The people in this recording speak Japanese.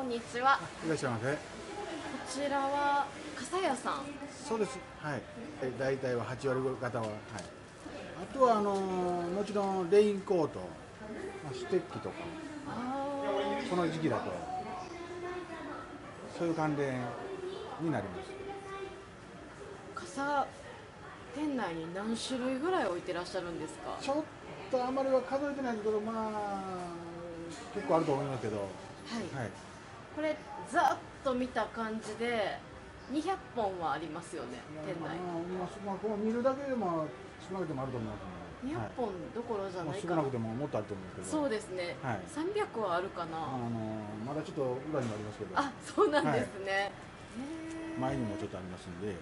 こんにちは。いらっしゃいませ。こちらは傘屋さん。そうです。はい。え大体は8割方は。はい。あとはあのーもちろんレインコート、まあ、ステッキとか、あこの時期だとそういう関連になります。あ、傘店内に何種類ぐらい置いてらっしゃるんですか？ちょっとあまりは数えてないけど、まあ結構あると思いますけど、はい。はい。これざっと見た感じで200本はありますよね。店内。まあ、まあ、こう見るだけでも少なくてもあると思いますね。200はい本どころじゃまあないかな少なく。てももっとあると思うんですけど。そうですね。はい300はあるかあな。のまだちょっと裏にもありますけど、あ、そうなんですね。へー前にもちょっとありますんで、